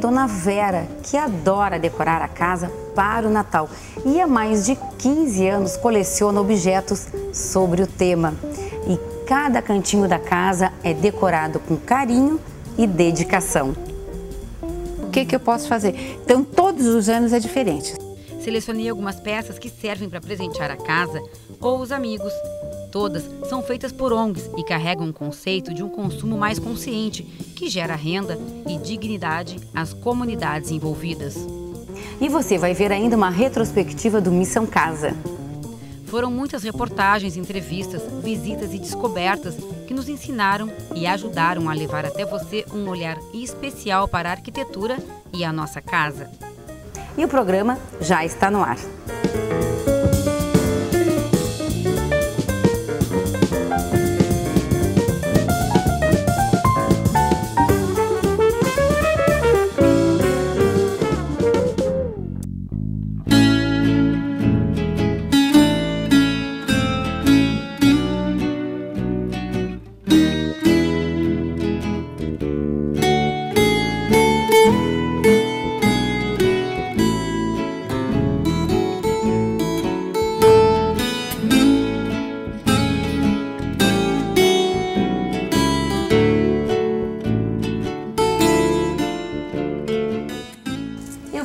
Dona Vera, que adora decorar a casa para o Natal e há mais de 15 anos coleciona objetos sobre o tema. E cada cantinho da casa é decorado com carinho e dedicação. O que, que eu posso fazer? Então, todos os anos é diferente. Selecionei algumas peças que servem para presentear a casa ou os amigos. Todas são feitas por ONGs e carregam um conceito de um consumo mais consciente, que gera renda e dignidade às comunidades envolvidas. E você vai ver ainda uma retrospectiva do Missão Casa. Foram muitas reportagens, entrevistas, visitas e descobertas que nos ensinaram e ajudaram a levar até você um olhar especial para a arquitetura e a nossa casa. E o programa já está no ar.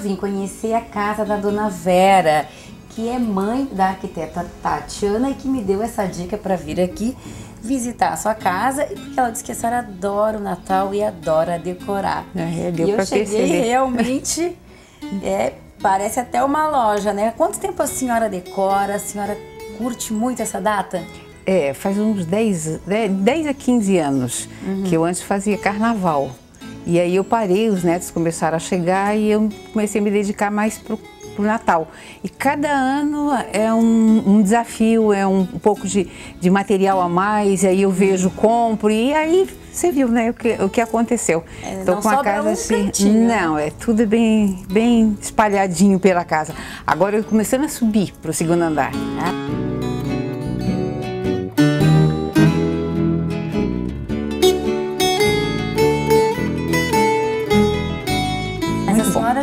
Vim conhecer a casa da dona Vera, que é mãe da arquiteta Tatiana e que me deu essa dica para vir aqui visitar a sua casa, e porque ela disse que a senhora adora o Natal e adora decorar. É, deu e eu cheguei perceber. realmente, é, parece até uma loja, né? Quanto tempo a senhora decora? A senhora curte muito essa data? É, faz uns 10, 10 a 15 anos que eu antes fazia carnaval. E aí eu parei, os netos começaram a chegar e eu comecei a me dedicar mais pro, pro Natal. E cada ano é um, um desafio, é um, pouco de, de material a mais, e aí eu vejo, compro, e aí você viu, né, o que, o que aconteceu. É, Tô não com a casa um assim. cantinho. Não, é tudo bem, bem espalhadinho pela casa. Agora eu começando a subir pro segundo andar. Mas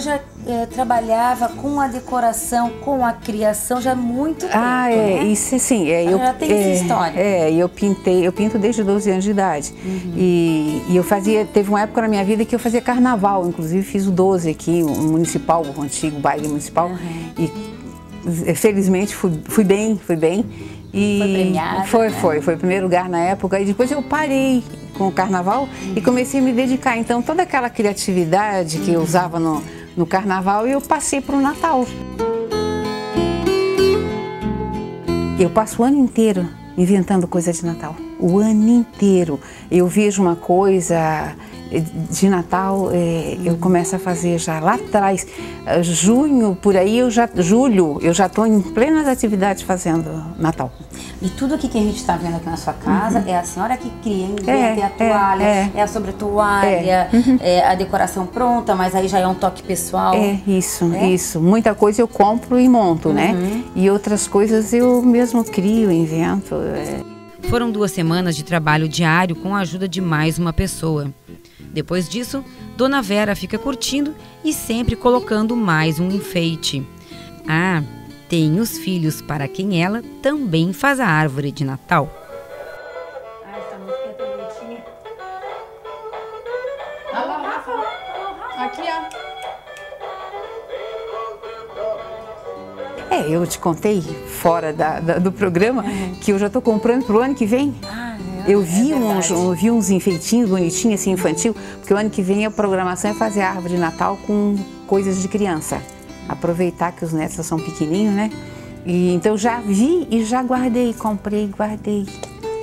já eh, trabalhava com a decoração, com a criação já há muito tempo, Ah, é, né? isso sim. É, eu, Já tem essa é, história. É, e eu pintei, eu pinto desde 12 anos de idade. Uhum. E, e eu fazia, teve uma época na minha vida que eu fazia carnaval, inclusive fiz o 12 aqui, o municipal, o antigo baile municipal. Uhum. E eh, felizmente fui, fui bem, fui bem. E Foi premiada, Foi, né? foi, foi primeiro lugar na época. E depois eu parei com o carnaval e Uhum. comecei a me dedicar. Então toda aquela criatividade que eu usava no, no carnaval, eu passei para o Natal. Eu passo o ano inteiro inventando coisa de Natal. O ano inteiro. Eu vejo uma coisa de Natal, eh, eu começo a fazer já lá atrás. Eh, Junho, por aí, eu já, julho, eu já estou em plenas atividades fazendo Natal. E tudo aqui que a gente está vendo aqui na sua casa é a senhora que cria, inventa, É, é, a toalha, é, é, a sobretoalha, é. a decoração pronta, mas aí já é um toque pessoal. É, isso, É? isso. Muita coisa eu compro e monto, né? E outras coisas eu mesmo crio, invento. é. Foram duas semanas de trabalho diário com a ajuda de mais uma pessoa. Depois disso, Dona Vera fica curtindo e sempre colocando mais um enfeite. Ah, tem os filhos para quem ela também faz a árvore de Natal. Ah, essa música é tão bonitinha. Aqui, ó. É, eu te contei fora da- da- do programa que eu já estou comprando pro ano que vem. Eu é vi, uns, verdade. eu vi uns enfeitinhos bonitinhos, assim, infantil, porque o ano que vem a programação é fazer a árvore de Natal com coisas de criança. Aproveitar que os netos são pequenininhos, né? E, então já vi e já guardei, comprei, guardei.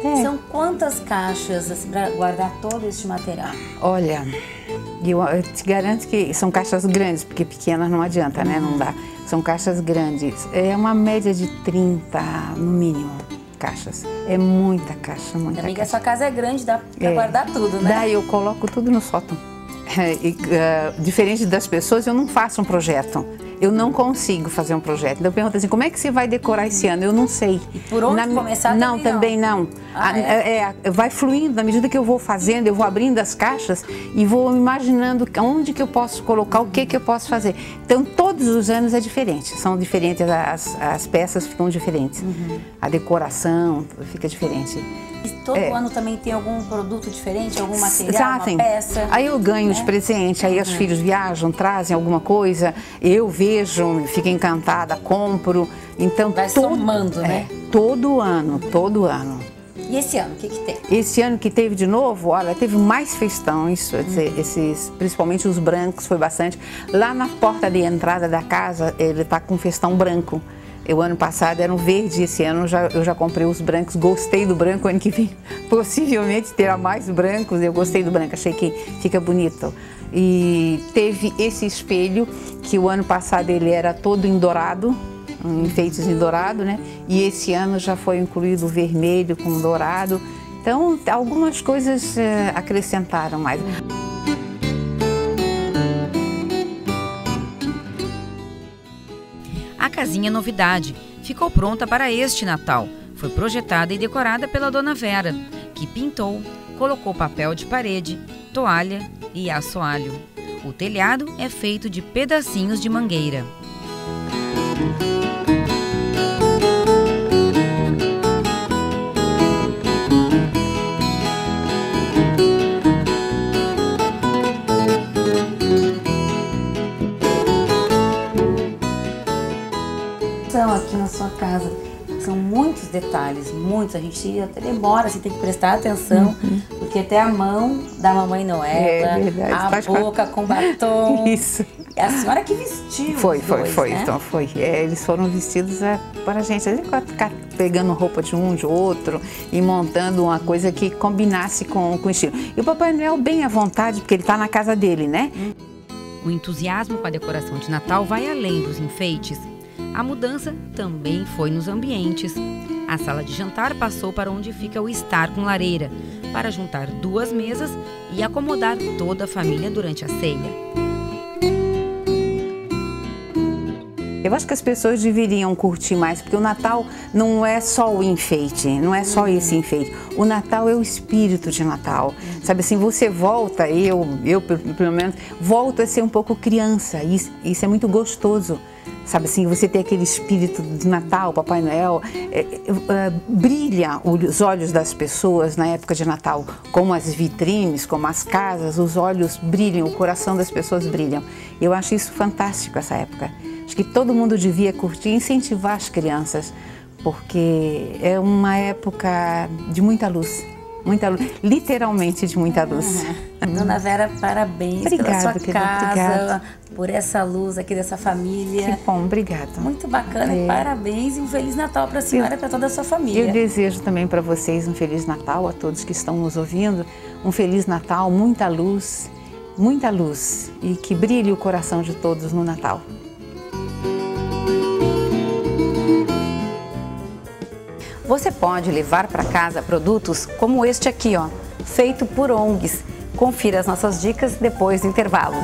É. São quantas caixas assim, para guardar todo este material? Olha, eu, eu te garanto que são caixas grandes, porque pequenas não adianta, né? Não dá. São caixas grandes. É uma média de 30, no mínimo, caixas. É muita caixa, muita Amiga, caixa. sua casa é grande, dá para É. guardar tudo, né? Daí eu coloco tudo no sótão. É, ah, diferente das pessoas, eu não faço um projeto. eu não consigo fazer um projeto. Então eu pergunto assim, como é que você vai decorar esse ano? Eu não sei. E por onde Na, começar Não, também não. não. Ah, é? É, vai fluindo, na medida que eu vou fazendo, eu vou abrindo as caixas e vou imaginando onde que eu posso colocar, o que que eu posso fazer. Então todos os anos é diferente, são diferentes, as, as peças ficam diferentes. Uhum. A decoração fica diferente. E todo é. ano também tem algum produto diferente, algum material, uma peça? Aí eu ganho né? de presente, aí uhum. os filhos viajam, trazem alguma coisa, eu vejo, fico encantada, compro. Então, Vai todo, somando, né? É, todo ano, todo ano. E esse ano, o que, que tem? Esse ano que teve de novo, olha, teve mais festões, uhum. esses, principalmente os brancos, foi bastante. Lá na porta de entrada da casa, ele está com festão branco. O ano passado era um verde, esse ano já, eu já comprei os brancos, gostei do branco, ano que vem possivelmente terá mais brancos, eu gostei do branco, achei que fica bonito. E teve esse espelho, que o ano passado ele era todo em dourado, enfeites em dourado, né? E esse ano já foi incluído o vermelho com dourado. Então, algumas coisas eh, acrescentaram mais. Casinha novidade ficou pronta para este Natal. Foi projetada e decorada pela dona Vera, que pintou, colocou papel de parede, toalha e assoalho. O telhado é feito de pedacinhos de mangueira. Detalhes, muitos. A gente até demora, assim, tem que prestar atenção, uhum. porque até a mão da mamãe Noela, é a boca com batom. Isso. É a senhora que vestiu. Foi, foi, dois, foi. Né? Então foi. É, eles foram vestidos é, para a gente. A gente pode ficar pegando roupa de um, de outro e montando uma coisa que combinasse com, com o estilo. E o Papai Noel bem à vontade, porque ele está na casa dele, né? O entusiasmo com a decoração de Natal vai além dos enfeites a mudança também foi nos ambientes. A sala de jantar passou para onde fica o estar com lareira, para juntar duas mesas e acomodar toda a família durante a ceia. Eu acho que as pessoas deveriam curtir mais, porque o Natal não é só o enfeite, não é só esse enfeite. O Natal é o espírito de Natal. Sabe assim, você volta, eu, eu pelo menos, volto a ser um pouco criança. Isso, isso é muito gostoso. Sabe assim, você tem aquele espírito de Natal, Papai Noel, é, é, brilha os olhos das pessoas na época de Natal, como as vitrines, como as casas, os olhos brilham, o coração das pessoas brilham. Eu acho isso fantástico essa época. Acho que todo mundo devia curtir, incentivar as crianças, porque é uma época de muita luz muita luz, literalmente de muita luz. Uhum. Dona Vera, parabéns obrigada, pela sua casa, obrigada. por essa luz aqui dessa família. Que bom, obrigada. Muito bacana, é. parabéns e um Feliz Natal para a senhora e para toda a sua família. Eu desejo também para vocês um Feliz Natal, a todos que estão nos ouvindo, um Feliz Natal, muita luz, muita luz e que brilhe o coração de todos no Natal. Você pode levar para casa produtos como este aqui, ó, feito por ONGs. Confira as nossas dicas depois do intervalo.